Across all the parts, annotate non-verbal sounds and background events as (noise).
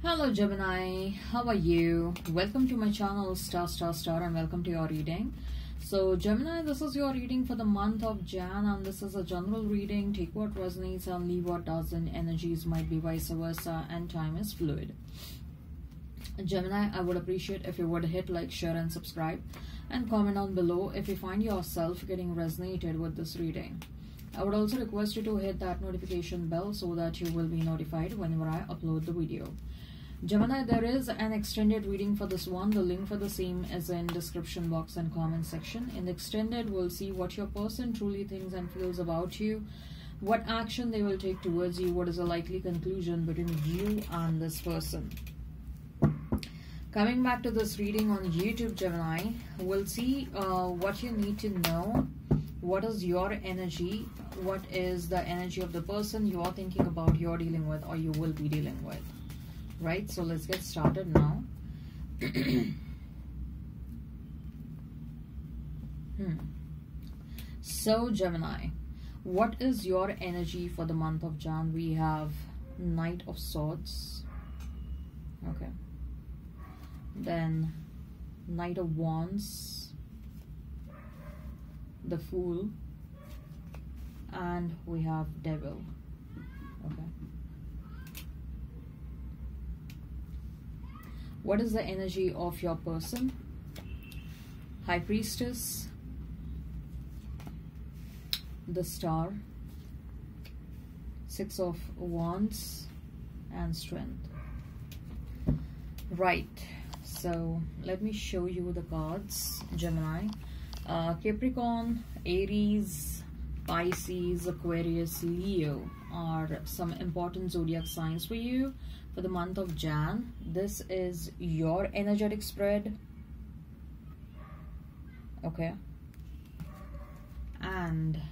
Hello Gemini, how are you? Welcome to my channel Staar Staar Staar and welcome to your reading. So Gemini, this is your reading for the month of Jan and this is a general reading. Take what resonates and leave what doesn't. Energies might be vice versa and time is fluid. Gemini, I would appreciate if you would hit like, share and subscribe and comment down below if you find yourself getting resonated with this reading. I would also request you to hit that notification bell so that you will be notified whenever I upload the video. Gemini, there is an extended reading for this one. The link for the same is in description box and comment section. In the extended, we'll see what your person truly thinks and feels about you, what action they will take towards you, what is a likely conclusion between you and this person. Coming back to this reading on YouTube, Gemini, we'll see uh, what you need to know. What is your energy? What is the energy of the person you are thinking about, you're dealing with, or you will be dealing with? Right so let's get started now. Hmm. so Gemini what is your energy for the month of Jan? We have Knight of Swords. Okay. Then Knight of Wands. The Fool. And we have Devil. Okay What is the energy of your person? High Priestess, the Star, Six of Wands, and Strength. Right, so let me show you the cards, Gemini. Uh, Capricorn, Aries, Pisces, Aquarius, Leo are some important zodiac signs for you for the month of Jan. This is your energetic spread. Okay. And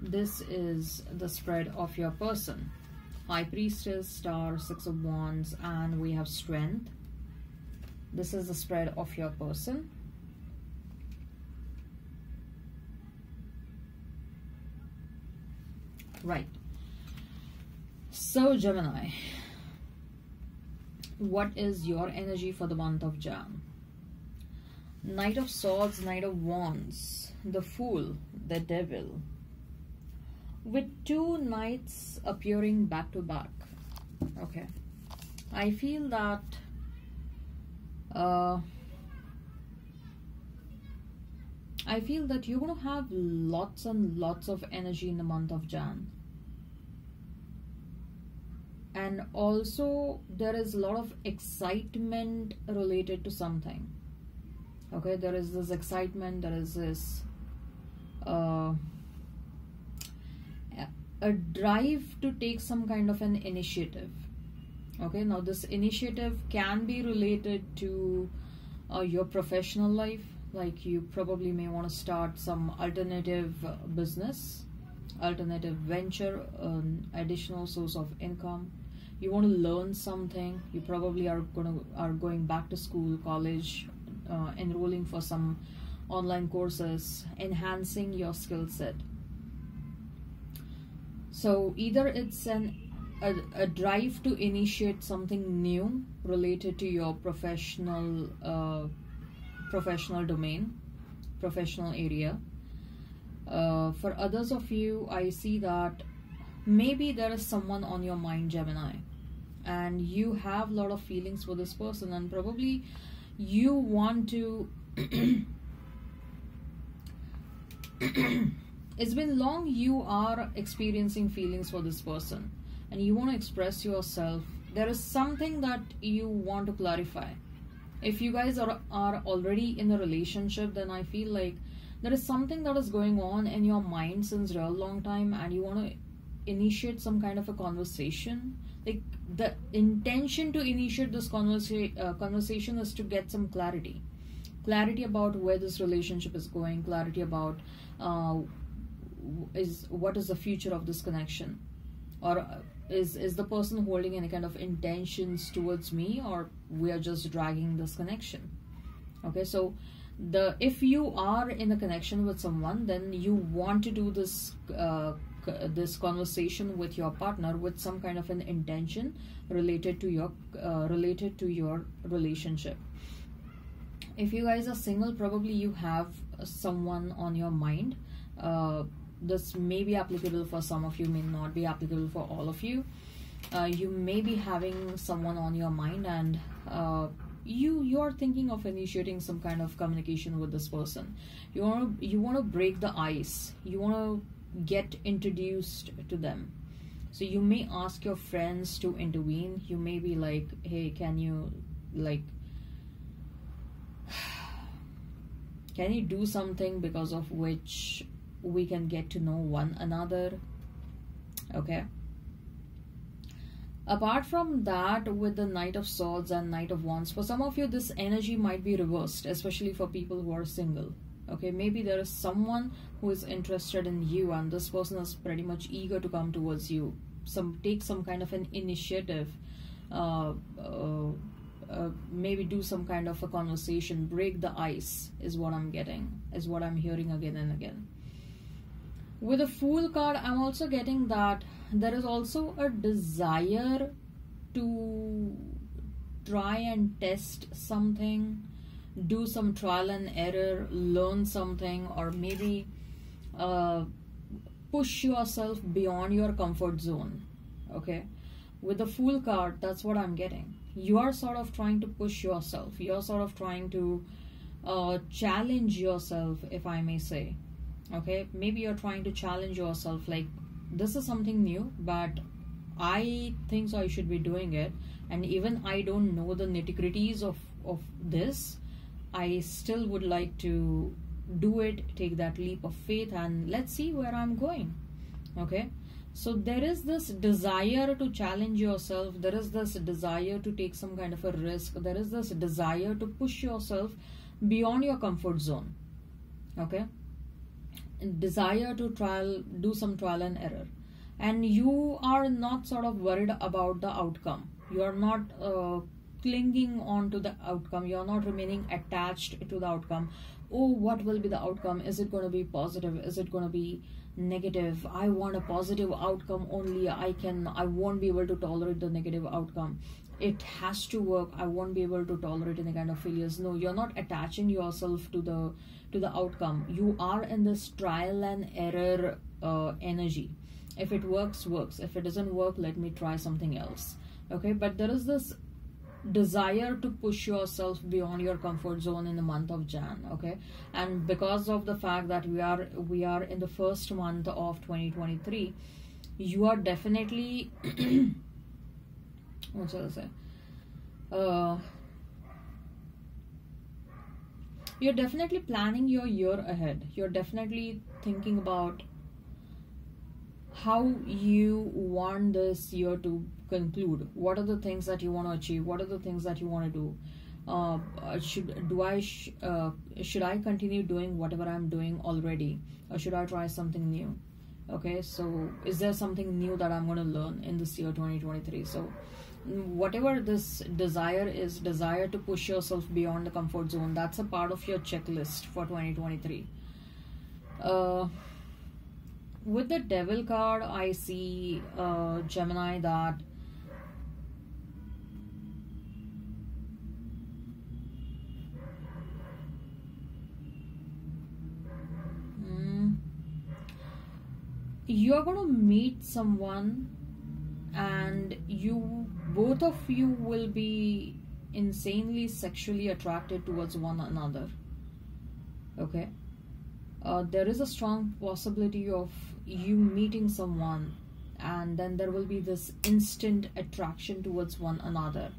this is the spread of your person. High Priestess, Star, Six of Wands, and we have Strength. This is the spread of your person. Right. So, Gemini, what is your energy for the month of Jan? Knight of Swords, Knight of Wands, the Fool, the Devil. With two knights appearing back to back. Okay. I feel that uh, I feel that you're going to have lots and lots of energy in the month of Jan and also there is a lot of excitement related to something. Okay there is this excitement there is this uh, a drive to take some kind of an initiative. Okay now this initiative can be related to uh, your professional life. Like you probably may want to start some alternative business alternative venture an additional source of income you want to learn something you probably are going to are going back to school college uh, enrolling for some online courses enhancing your skill set. So either it's an a, a, drive to initiate something new related to your professional uh, professional domain professional area. Uh, for others of you I see that maybe there is someone on your mind Gemini and you have a lot of feelings for this person and probably you want to (coughs) it's been long you are experiencing feelings for this person and you want to express yourself. There is something that you want to clarify. If you guys are, are already in a relationship then i feel like there is something that is going on in your mind since real long time and you want to initiate some kind of a conversation? Like the intention to initiate this conversa- uh, conversation is to get some clarity. Clarity about where this relationship is going clarity about uh, is what is the future of this connection? Or uh, is is the person holding any kind of intentions towards me or we are just dragging this connection? Okay so the if you are in a connection with someone then you want to do this uh, this conversation with your partner with some kind of an intention related to your uh, related to your relationship. If you guys are single probably you have someone on your mind. Uh, this may be applicable for some of you may not be applicable for all of you. Uh, you may be having someone on your mind and uh, you you're thinking of initiating some kind of communication with this person. You want you want to break the ice. You want to get introduced to them. So you may ask your friends to intervene. You may be like hey can you like (sighs) can you do something because of which we can get to know one another? Okay? Apart from that with the knight of swords and knight of wands for some of you this energy might be reversed especially for people who are single okay maybe there is someone who is interested in you and this person is pretty much eager to come towards you. Some take some kind of an initiative uh, uh, uh, maybe do some kind of a conversation. Break the ice is what i'm getting is what i'm hearing again and again. With a fool card i'm also getting that there is also a desire to try and test something do some trial and error learn something or maybe uh, push yourself beyond your comfort zone okay? With the fool card that's what i'm getting. You are sort of trying to push yourself. You're sort of trying to uh, challenge yourself if i may say okay? Maybe you're trying to challenge yourself like this is something new but i think so i should be doing it. And even i don't know the nitty-gritties of of this i still would like to do it take that leap of faith and let's see where i'm going okay? So there is this desire to challenge yourself there is this desire to take some kind of a risk there is this desire to push yourself beyond your comfort zone okay? Desire to trial do some trial and error. And you are not sort of worried about the outcome. You are not uh, clinging on to the outcome. You are not remaining attached to the outcome. Oh what will be the outcome? Is it going to be positive? Is it going to be negative? I want a positive outcome only. I can i won't be able to tolerate the negative outcome. It has to work. I won't be able to tolerate any kind of failures. No you're not attaching yourself to the to the outcome. You are in this trial and error uh, energy. If it works works. If it doesn't work let me try something else. Okay? But there is this desire to push yourself beyond your comfort zone in the month of jan okay? And because of the fact that we are we are in the first month of 2023 you are definitely (clears throat) what shall i say? Uh, you're definitely planning your year ahead. You're definitely thinking about how you want this year to conclude? What are the things that you want to achieve? What are the things that you want to do? Uh, uh, should do I sh- uh, should I continue doing whatever I'm doing already? Or should I try something new? Okay so is there something new that I'm going to learn in this year 2023 so whatever this desire is desire to push yourself beyond the comfort zone that's a part of your checklist for 2023 uh, with the devil card i see uh, gemini that you're going to meet someone and you both of you will be insanely sexually attracted towards one another. Okay? Uh, there is a strong possibility of you meeting someone and then there will be this instant attraction towards one another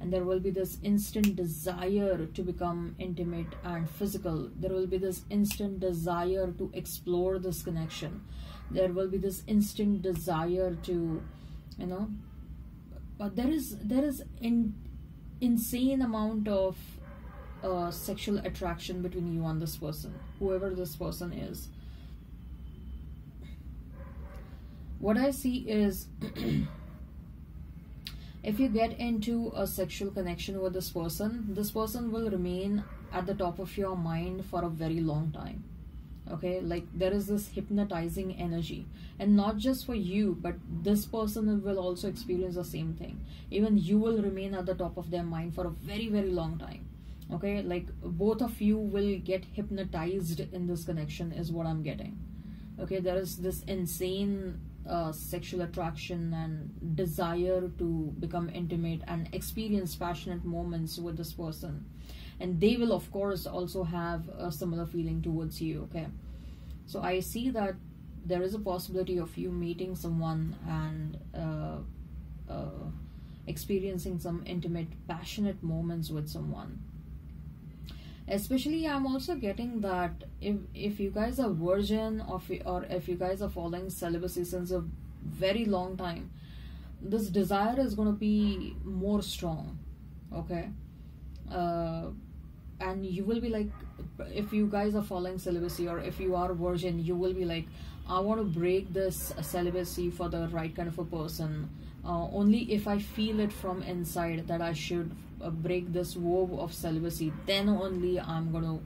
and there will be this instant desire to become intimate and physical. There will be this instant desire to explore this connection. There will be this instant desire to you know but there is there is in insane amount of uh, sexual attraction between you and this person whoever this person is. What i see is (clears throat) if you get into a sexual connection with this person this person will remain at the top of your mind for a very long time. Okay? Like there is this hypnotizing energy. And not just for you but this person will also experience the same thing. Even you will remain at the top of their mind for a very very long time. Okay? Like both of you will get hypnotized in this connection is what i'm getting. Okay? There is this insane uh, sexual attraction and desire to become intimate and experience passionate moments with this person. And they will of course also have a similar feeling towards you okay? So i see that there is a possibility of you meeting someone and uh, uh, experiencing some intimate passionate moments with someone especially i'm also getting that if if you guys are virgin or or if you guys are following celibacy since a very long time this desire is going to be more strong okay? Uh, and you will be like if you guys are following celibacy or if you are virgin you will be like i want to break this celibacy for the right kind of a person uh, only if i feel it from inside that i should uh, break this vow of celibacy then only i'm gonna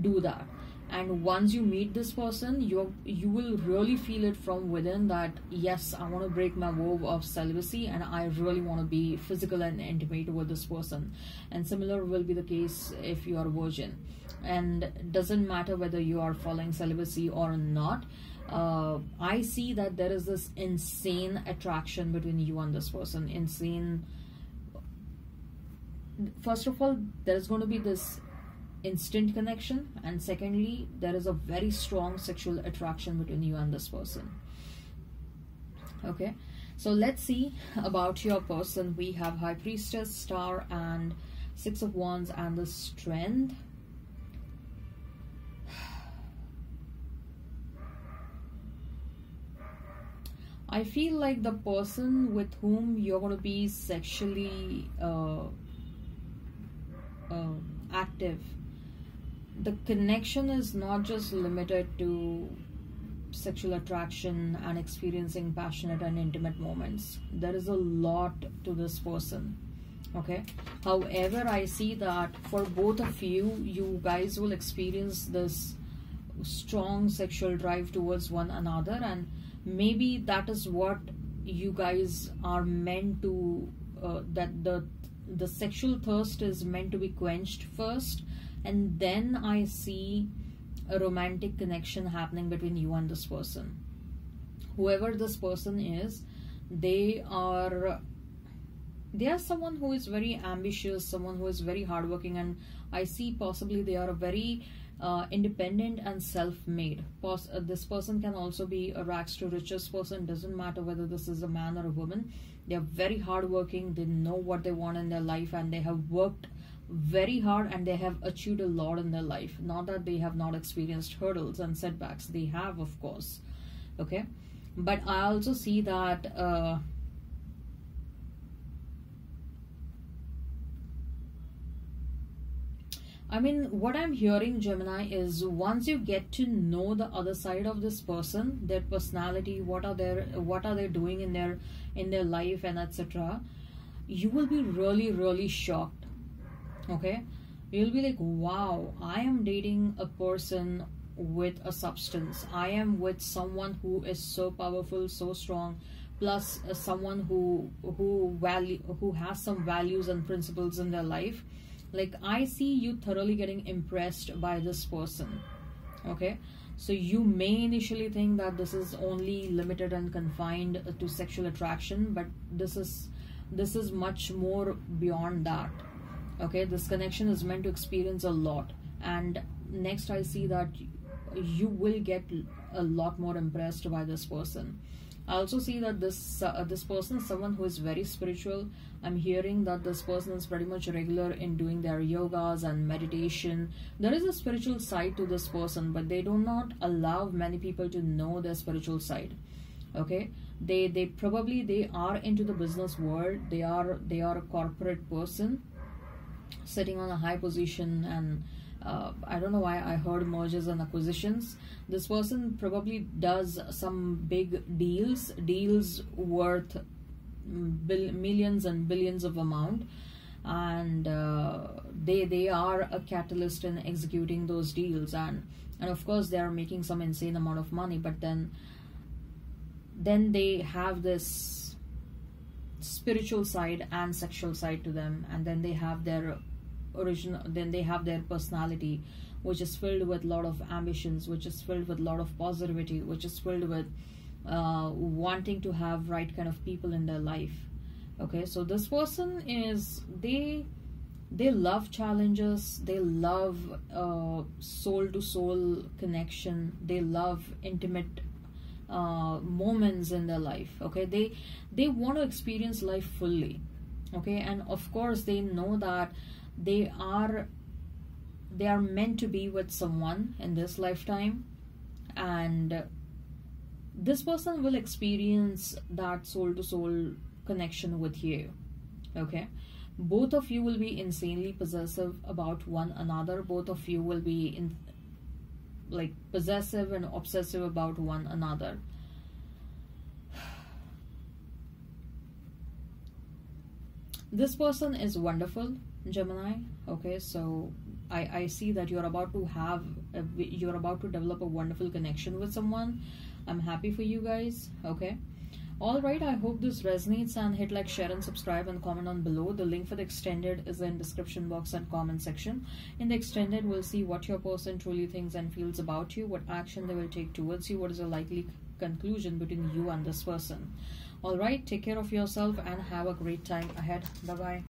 do that. And once you meet this person you you will really feel it from within that yes i want to break my vow of celibacy and i really want to be physical and intimate with this person. And similar will be the case if you are a virgin and doesn't matter whether you are following celibacy or not uh, i see that there is this insane attraction between you and this person. Insane. First of all there's going to be this instant connection and secondly there is a very strong sexual attraction between you and this person. Okay? So let's see about your person. We have high priestess star and six of wands and the strength I feel like the person with whom you're going to be sexually uh, uh, active the connection is not just limited to sexual attraction and experiencing passionate and intimate moments. There is a lot to this person okay? However i see that for both of you you guys will experience this strong sexual drive towards one another and maybe that is what you guys are meant to uh, that the the sexual thirst is meant to be quenched first and then I see a romantic connection happening between you and this person. Whoever this person is, they are they are someone who is very ambitious, someone who is very hardworking, and I see possibly they are a very uh, independent and self-made. Pos- uh, this person can also be a rags to riches person. Doesn't matter whether this is a man or a woman. They are very hardworking. They know what they want in their life, and they have worked very hard and they have achieved a lot in their life not that they have not experienced hurdles and setbacks they have of course okay but i also see that uh, I mean, what I'm hearing, Gemini, is once you get to know the other side of this person, their personality, what are their, what are they doing in their, in their life, and etc., you will be really, really shocked. Okay? You'll be like wow i am dating a person with a substance. I am with someone who is so powerful so strong plus uh, someone who who value who has some values and principles in their life like i see you thoroughly getting impressed by this person okay? So you may initially think that this is only limited and confined to sexual attraction but this is this is much more beyond that okay? This connection is meant to experience a lot. And next i see that you will get a lot more impressed by this person i also see that this uh, this person is someone who is very spiritual. I'm hearing that this person is pretty much regular in doing their yogas and meditation. There is a spiritual side to this person but they do not allow many people to know their spiritual side. Okay? They they probably they are into the business world. They are they are a corporate person sitting on a high position and uh, I don't know why I heard mergers and acquisitions. This person probably does some big deals, deals worth bill, millions and billions of amount. and uh, they they are a catalyst in executing those deals and and of course they are making some insane amount of money but then then they have this spiritual side and sexual side to them and then they have their original then they have their personality which is filled with a lot of ambitions which is filled with a lot of positivity which is filled with uh, wanting to have right kind of people in their life. Okay so this person is they they love challenges they love uh, soul to soul connection they love intimate uh, moments in their life. Okay they they want to experience life fully okay and of course they know that they are they are meant to be with someone in this lifetime. And this person will experience that soul to soul connection with you. Okay? Both of you will be insanely possessive about one another. Both of you will be in like possessive and obsessive about one another this person is wonderful gemini okay so i i see that you're about to have a, you're about to develop a wonderful connection with someone i'm happy for you guys okay Alright, I hope this resonates and hit like, share and subscribe and comment on below. The link for the extended is in description box and comment section. In the extended, we'll see what your person truly thinks and feels about you, what action they will take towards you, what is a likely conclusion between you and this person. Alright, take care of yourself and have a great time ahead. Bye-bye.